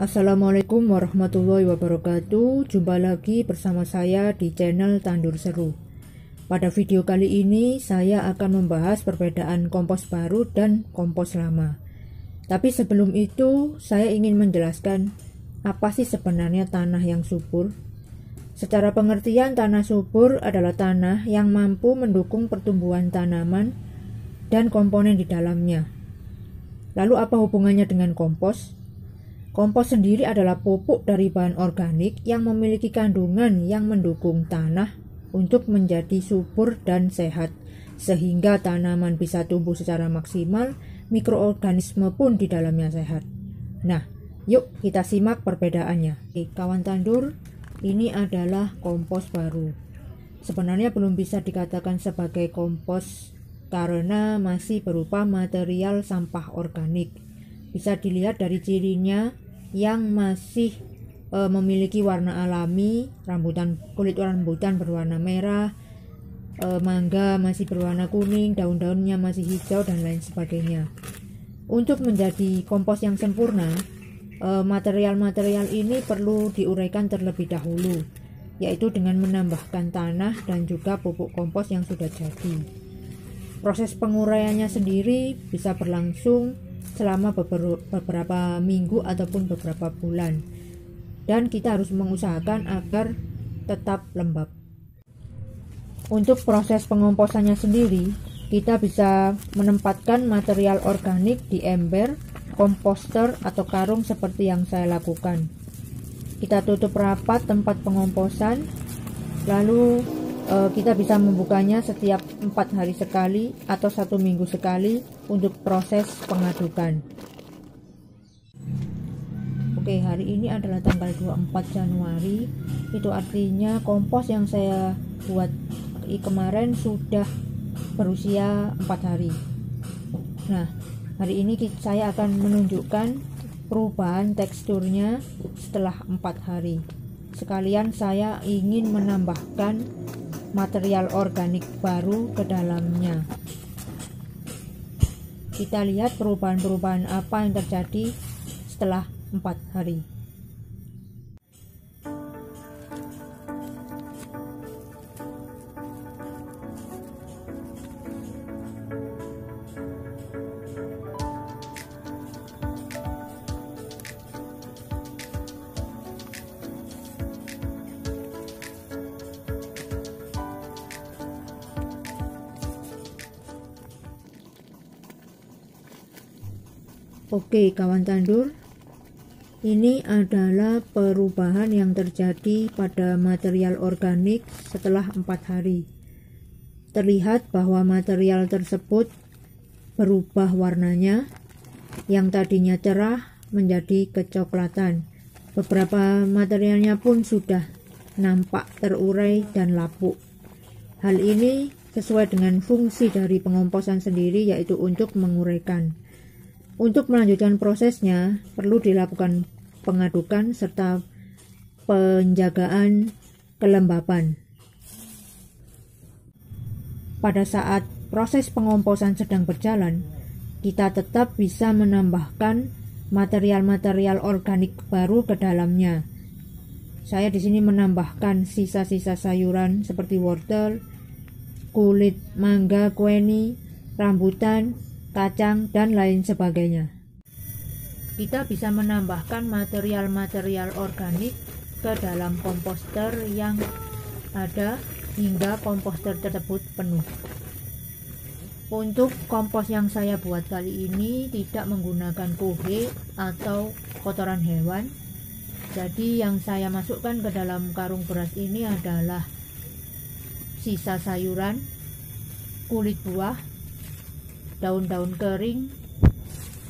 Assalamualaikum warahmatullahi wabarakatuh Jumpa lagi bersama saya di channel Tandur Seru Pada video kali ini saya akan membahas perbedaan kompos baru dan kompos lama Tapi sebelum itu saya ingin menjelaskan Apa sih sebenarnya tanah yang subur? Secara pengertian tanah subur adalah tanah yang mampu mendukung pertumbuhan tanaman dan komponen di dalamnya Lalu apa hubungannya dengan kompos? Kompos sendiri adalah pupuk dari bahan organik yang memiliki kandungan yang mendukung tanah untuk menjadi subur dan sehat, sehingga tanaman bisa tumbuh secara maksimal, mikroorganisme pun di dalamnya sehat. Nah, yuk kita simak perbedaannya. Oke, kawan tandur, ini adalah kompos baru. Sebenarnya belum bisa dikatakan sebagai kompos karena masih berupa material sampah organik bisa dilihat dari cirinya yang masih e, memiliki warna alami, rambutan kulit rambutan berwarna merah, e, mangga masih berwarna kuning, daun-daunnya masih hijau dan lain sebagainya. Untuk menjadi kompos yang sempurna, e, material-material ini perlu diuraikan terlebih dahulu, yaitu dengan menambahkan tanah dan juga pupuk kompos yang sudah jadi. Proses penguraiannya sendiri bisa berlangsung selama beberapa minggu ataupun beberapa bulan. Dan kita harus mengusahakan agar tetap lembab. Untuk proses pengomposannya sendiri kita bisa menempatkan material organik di ember komposter atau karung seperti yang saya lakukan. Kita tutup rapat tempat pengomposan lalu Eh, kita bisa membukanya setiap empat hari sekali atau satu minggu sekali untuk proses pengadukan. Oke, hari ini adalah tanggal 24 Januari. Itu artinya kompos yang saya buat kemarin sudah berusia empat hari. Nah, hari ini saya akan menunjukkan perubahan teksturnya setelah empat hari. Sekalian saya ingin menambahkan material organik baru ke dalamnya. Kita lihat perubahan-perubahan apa yang terjadi setelah empat hari. Oke kawan tandur. Ini adalah perubahan yang terjadi pada material organik setelah empat hari. Terlihat bahwa material tersebut berubah warnanya yang tadinya cerah menjadi kecoklatan. Beberapa materialnya pun sudah nampak terurai dan lapuk. Hal ini sesuai dengan fungsi dari pengomposan sendiri yaitu untuk menguraikan untuk melanjutkan prosesnya, perlu dilakukan pengadukan serta penjagaan kelembapan. Pada saat proses pengomposan sedang berjalan, kita tetap bisa menambahkan material-material organik baru ke dalamnya. Saya di sini menambahkan sisa-sisa sayuran seperti wortel, kulit mangga, kueni, rambutan, kacang, dan lain sebagainya. Kita bisa menambahkan material-material organik ke dalam komposter yang ada hingga komposter tersebut penuh. Untuk kompos yang saya buat kali ini tidak menggunakan kuhe atau kotoran hewan. Jadi yang saya masukkan ke dalam karung beras ini adalah sisa sayuran, kulit buah, daun-daun kering,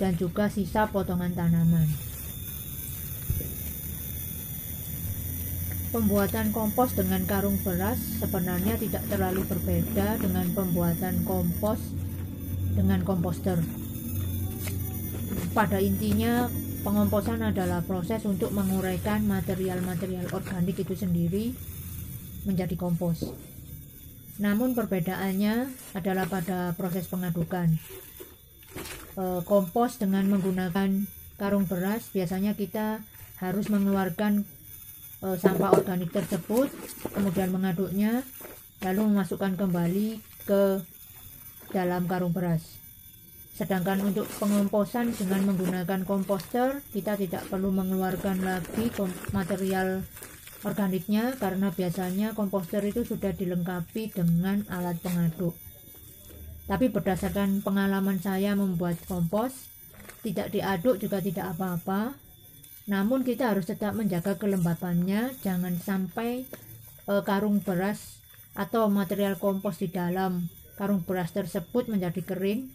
dan juga sisa potongan tanaman. Pembuatan kompos dengan karung beras sebenarnya tidak terlalu berbeda dengan pembuatan kompos dengan komposter. Pada intinya, pengomposan adalah proses untuk menguraikan material-material organik itu sendiri menjadi kompos. Namun perbedaannya adalah pada proses pengadukan. E, kompos dengan menggunakan karung beras biasanya kita harus mengeluarkan e, sampah organik tersebut kemudian mengaduknya lalu memasukkan kembali ke dalam karung beras sedangkan untuk pengomposan dengan menggunakan komposter kita tidak perlu mengeluarkan lagi material organiknya karena biasanya komposter itu sudah dilengkapi dengan alat pengaduk tapi berdasarkan pengalaman saya membuat kompos tidak diaduk juga tidak apa-apa namun kita harus tetap menjaga kelembapannya jangan sampai e, karung beras atau material kompos di dalam karung beras tersebut menjadi kering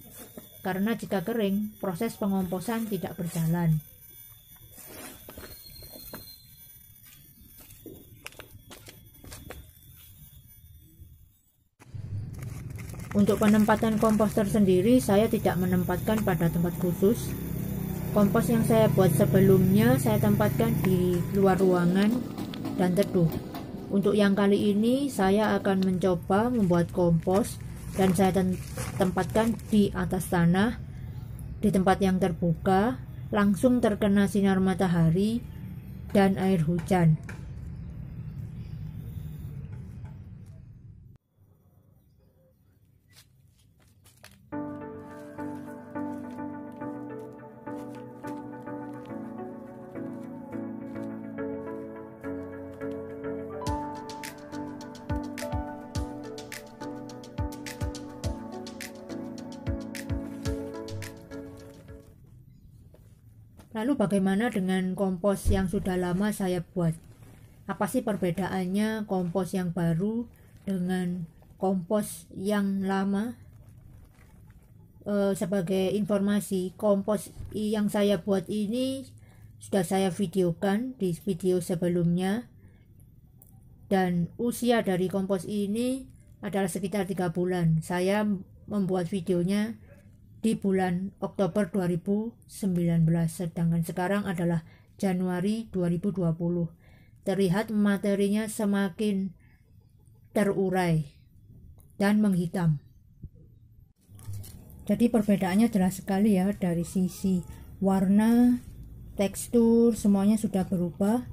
karena jika kering, proses pengomposan tidak berjalan. Untuk penempatan komposter sendiri, saya tidak menempatkan pada tempat khusus. Kompos yang saya buat sebelumnya, saya tempatkan di luar ruangan dan teduh. Untuk yang kali ini, saya akan mencoba membuat kompos dan saya tempatkan di atas tanah di tempat yang terbuka langsung terkena sinar matahari dan air hujan Lalu bagaimana dengan kompos yang sudah lama saya buat? Apa sih perbedaannya kompos yang baru dengan kompos yang lama? E, sebagai informasi, kompos yang saya buat ini sudah saya videokan di video sebelumnya dan usia dari kompos ini adalah sekitar tiga bulan. Saya membuat videonya di bulan Oktober 2019 sedangkan sekarang adalah Januari 2020 terlihat materinya semakin terurai dan menghitam. Jadi perbedaannya jelas sekali ya dari sisi warna tekstur semuanya sudah berubah.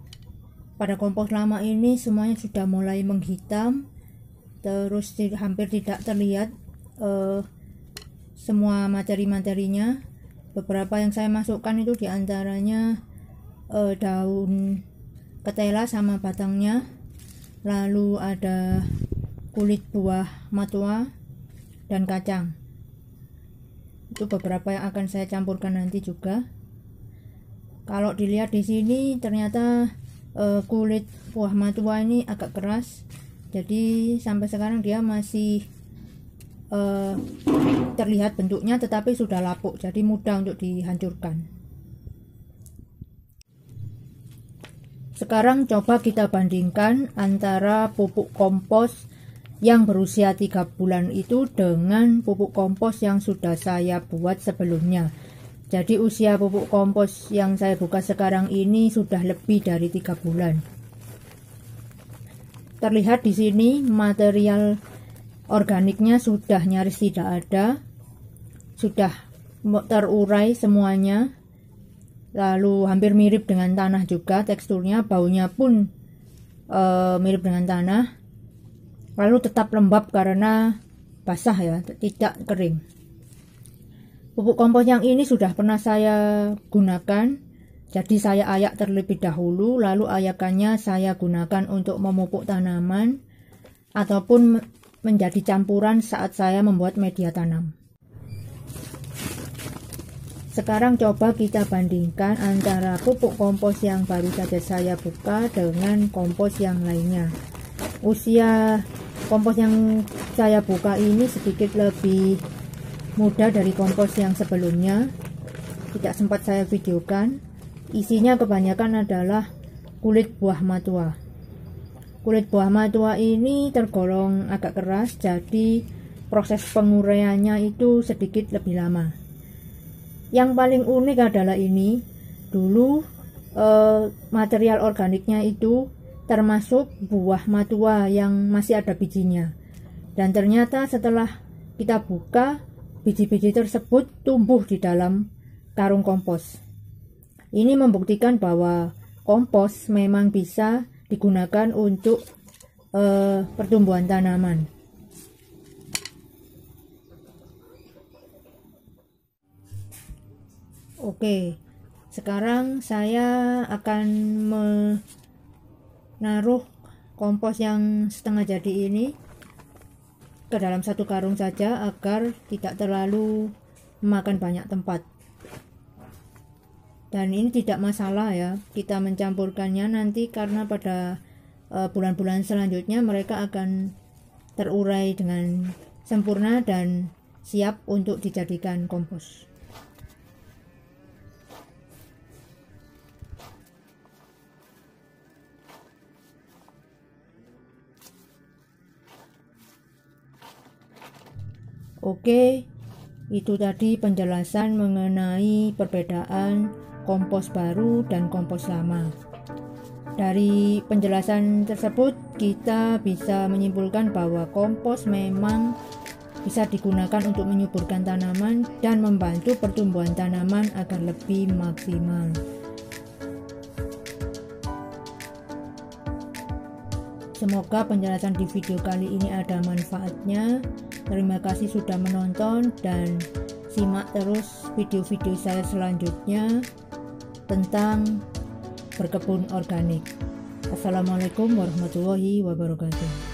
Pada kompos lama ini semuanya sudah mulai menghitam terus hampir tidak terlihat uh, semua materi-materinya. Beberapa yang saya masukkan itu di antaranya uh, daun ketela sama batangnya. Lalu ada kulit buah matua dan kacang. Itu beberapa yang akan saya campurkan nanti juga. Kalau dilihat di sini ternyata uh, kulit buah matua ini agak keras. Jadi sampai sekarang dia masih uh, terlihat bentuknya tetapi sudah lapuk jadi mudah untuk dihancurkan. Sekarang coba kita bandingkan antara pupuk kompos yang berusia tiga bulan itu dengan pupuk kompos yang sudah saya buat sebelumnya. Jadi usia pupuk kompos yang saya buka sekarang ini sudah lebih dari tiga bulan. Terlihat di sini material organiknya sudah nyaris tidak ada sudah terurai semuanya lalu hampir mirip dengan tanah juga teksturnya baunya pun e, mirip dengan tanah lalu tetap lembab karena basah ya tidak kering. Pupuk kompos yang ini sudah pernah saya gunakan jadi saya ayak terlebih dahulu lalu ayakannya saya gunakan untuk memupuk tanaman ataupun menjadi campuran saat saya membuat media tanam. Sekarang coba kita bandingkan antara pupuk kompos yang baru saja saya buka dengan kompos yang lainnya. Usia kompos yang saya buka ini sedikit lebih muda dari kompos yang sebelumnya. Tidak sempat saya videokan. Isinya kebanyakan adalah kulit buah matua. Kulit buah matua ini tergolong agak keras, jadi proses penguraiannya itu sedikit lebih lama. Yang paling unik adalah ini, dulu eh, material organiknya itu termasuk buah matua yang masih ada bijinya. Dan ternyata setelah kita buka, biji-biji tersebut tumbuh di dalam karung kompos. Ini membuktikan bahwa kompos memang bisa digunakan untuk uh, pertumbuhan tanaman. Oke, sekarang saya akan menaruh kompos yang setengah jadi ini ke dalam satu karung saja agar tidak terlalu memakan banyak tempat dan ini tidak masalah ya kita mencampurkannya nanti karena pada eh, bulan-bulan uh, selanjutnya mereka akan terurai dengan sempurna dan siap untuk dijadikan kompos. Oke, itu tadi penjelasan mengenai perbedaan kompos baru dan kompos lama. Dari penjelasan tersebut, kita bisa menyimpulkan bahwa kompos memang bisa digunakan untuk menyuburkan tanaman dan membantu pertumbuhan tanaman agar lebih maksimal. Semoga penjelasan di video kali ini ada manfaatnya. Terima kasih sudah menonton dan simak terus video-video saya selanjutnya tentang berkebun organik. Assalamualaikum warahmatullahi wabarakatuh.